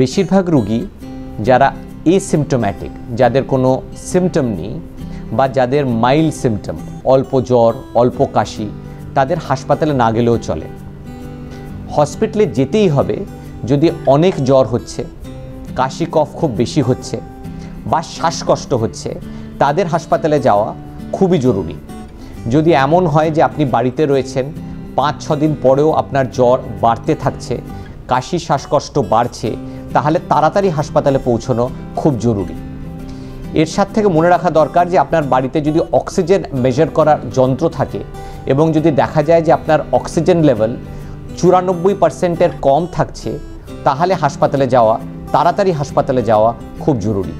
বেশিরভাগ রুগী যারা এসিমটোম্যাটিক যাদের কোনো সিমটম নেই বা যাদের মাইল্ড সিমটম অল্প জ্বর, অল্প কাশি, তাদের হাসপাতালে না গেলেও চলে। হসপিটালে যেতেই হবে, যদি অনেক জ্বর হচ্ছে, কাশি, কফ খুব বেশি হচ্ছে বা শ্বাসকষ্ট হচ্ছে, তাদের হাসপাতালে যাওয়া খুবই জরুরি। যদি এমন হয় যে আপনি বাড়িতে রয়েছেন পাঁচ ছ দিন পরেও আপনার জ্বর বাড়তে থাকছে, কাশি, শ্বাসকষ্ট বাড়ছে তাহলে তাড়াতাড়ি হাসপাতালে পৌঁছানো খুব জরুরি। এর সাথে থেকে মনে রাখা দরকার যে আপনার বাড়িতে যদি অক্সিজেন মেজার করার যন্ত্র থাকে এবং যদি দেখা যায় যে আপনার অক্সিজেন লেভেল চুরানব্বই পার্সেন্টের কম থাকছে, তাহলে হাসপাতালে যাওয়া, তাড়াতাড়ি হাসপাতালে যাওয়া খুব জরুরি।